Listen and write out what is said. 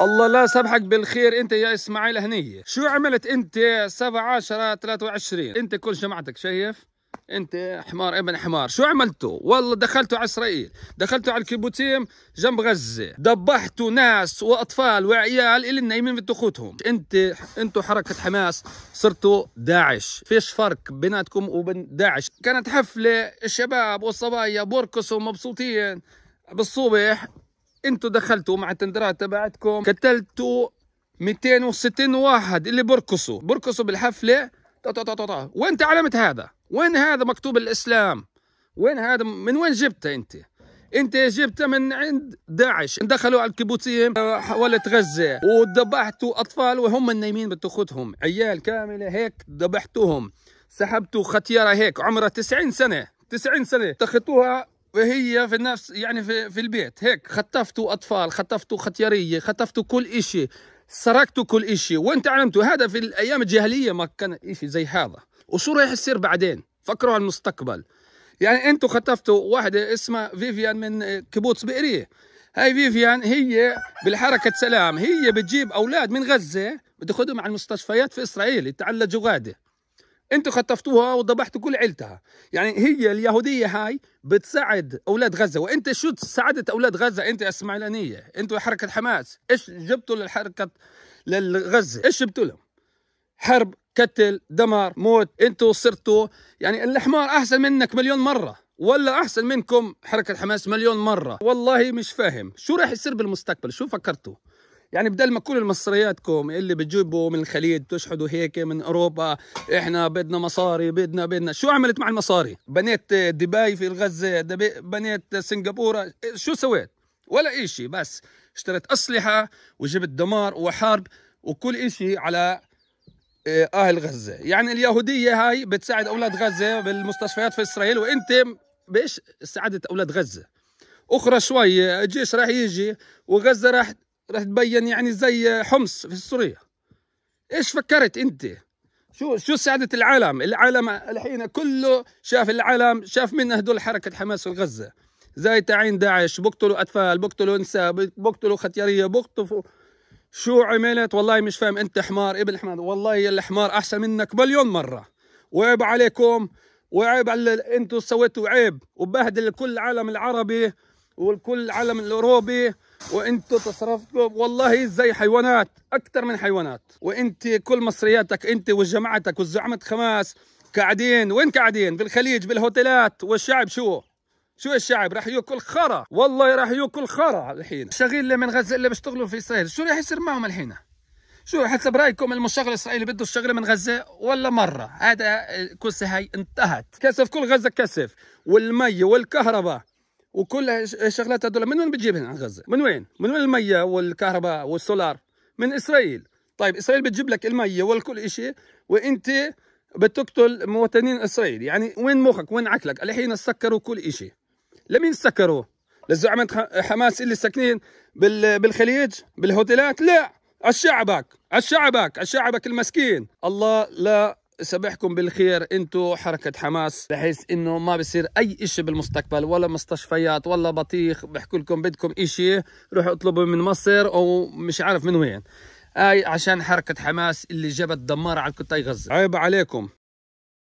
الله لا سبحك بالخير. انت يا اسماعيل هنيه شو عملت انت 7 10 23 انت كل جماعتك شايف؟ انت حمار ابن حمار. شو عملتوا؟ والله دخلتوا على إسرائيل. دخلتوا على الكيبوتيم جنب غزة. ذبحتوا ناس وأطفال وعيال اللي نايمين بتخوتهم انت أنتوا حركة حماس. صرتوا داعش. فيش فرق بيناتكم وبين داعش. كانت حفلة الشباب والصبايا بيرقصوا مبسوطين. بالصبح أنتوا دخلتوا مع التندرات تبعتكم قتلتوا 260 واحد اللي برقصوا برقصوا بالحفلة. طا طا طا. وين علامة هذا؟ وين هذا مكتوب الإسلام؟ وين هذا من وين جبته أنت؟ أنت جبته من عند داعش. دخلوا على الكيبوتسيين حولة غزة. وذبحتوا أطفال وهم نايمين بتخوتهم. عيال كاملة هيك ذبحتوهم. سحبتوا ختيارة هيك. عمرها 90 سنة. 90 سنة. تخطوها وهي في نفس يعني في, في البيت. هيك خطفتوا أطفال خطفتوا ختيارية خطفتوا كل إشي سرقتوا كل إشي. وانتوا عملتوا هذا في الأيام الجاهلية ما كان إشي زي هذا. وشو راح يصير بعدين؟ فكروا على المستقبل. يعني أنتوا خطفتوا واحدة اسمها فيفيان من كيبوتس بئيري هاي فيفيان هي بالحركة سلام هي بتجيب أولاد من غزة بتاخذهم على المستشفيات في إسرائيل يتعالجوا غادة. أنتوا خطفتوها وذبحتوا كل عيلتها. يعني هي اليهودية هاي بتساعد أولاد غزة. وإنت شو ساعدت أولاد غزة؟ إنت إسماعيلانية إنتوا حركة حماس. إيش جبتوا للحركة للغزة؟ إيش جبتوا لهم؟ حرب قتل دمار موت. إنتوا صرتوا يعني الحمار أحسن منك مليون مرة. ولا أحسن منكم حركة حماس مليون مرة. والله مش فاهم. شو راح يصير بالمستقبل؟ شو فكرتوا؟ يعني بدل ما كل المصرياتكم اللي بتجيبوا من الخليج تشحدوا هيك من أوروبا إحنا بدنا مصاري بدنا بدنا. شو عملت مع المصاري؟ بنيت دبي في الغزة بنيت سنغافورة. شو سويت؟ ولا إشي بس اشتريت أسلحة وجبت دمار وحرب وكل إشي على آه، أهل غزة. يعني اليهودية هاي بتساعد أولاد غزة بالمستشفيات في إسرائيل وإنت بإيش؟ ساعدت أولاد غزة. أخرى شوي الجيش راح يجي وغزة راح راح تبين يعني زي حمص في سوريا إيش فكرت أنت؟ شو شو سعادة العالم؟ العالم الحين كله شاف العالم شاف من هدول حركة حماس في غزة. زي تعين داعش بقتلوا أطفال بقتلوا نساء بقتلوا ختيارية بقتلوا شو عملت؟ والله مش فاهم. أنت حمار ابن حمار. والله الحمار أحسن منك مليون مرة. وعيب عليكم وعيب على أنتوا سويتوا عيب. وبهدل كل العالم العربي والكل العالم الأوروبي. وانتوا تصرفتوا والله زي حيوانات أكثر من حيوانات. وانت كل مصرياتك انت وجماعتك وزعمة خماس قاعدين وين قاعدين؟ بالخليج بالهوتيلات. والشعب شو؟ شو الشعب؟ راح يأكل خرا. والله راح يأكل خرا الحين. الشغيل من غزة اللي بيشتغلوا في إسرائيل شو راح يصير معهم الحين؟ شو حسب رايكم المشغل الإسرائيلي بده الشغلة من غزة ولا مرة؟ هذا كل هاي انتهت. كسف كل غزة كسف. والمي والكهرباء. وكل الشغلات هذول من وين بتجيبهم عن غزة؟ من وين؟ من وين المية والكهرباء والسولار؟ من إسرائيل. طيب إسرائيل بتجيب لك المية والكل شيء وإنت بتقتل مواطنين إسرائيل. يعني وين مخك؟ وين عقلك؟ الحين سكروا كل شيء لمين سكروا؟ لزعمة حماس اللي ساكنين بالخليج؟ بالهوتيلات؟ لا على شعبك على شعبك على شعبك المسكين. الله لا سبحكم بالخير انتو حركة حماس بحيث إنه ما بصير أي إشي بالمستقبل ولا مستشفيات ولا بطيخ بحكوا لكم بدكم إشي روحوا اطلبوا من مصر أو مش عارف من وين. أي عشان حركة حماس اللي جابت دمار على قطاع غزة. عيب عليكم.